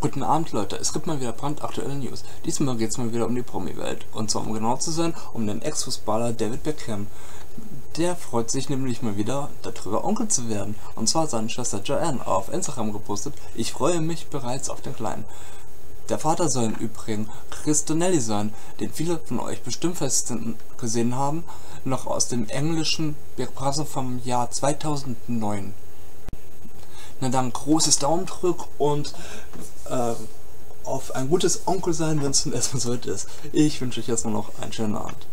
Guten Abend Leute, es gibt mal wieder brandaktuelle News. Diesmal geht es mal wieder um die Promi-Welt. Und zwar um genau zu sein, um den Ex-Fußballer David Beckham. Der freut sich nämlich mal wieder darüber Onkel zu werden. Und zwar hat seine Schwester Joanne auf Instagram gepostet, ich freue mich bereits auf den Kleinen. Der Vater soll im Übrigen Chris Donnelly sein, den viele von euch bestimmt fest gesehen haben, noch aus dem englischen Big Brother vom Jahr 2009. Na dann großes Daumendrück und äh, auf ein gutes Onkel sein, wenn es zum ersten Mal so ist. Ich wünsche euch jetzt nur noch einen schönen Abend.